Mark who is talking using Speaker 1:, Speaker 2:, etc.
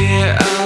Speaker 1: yeah.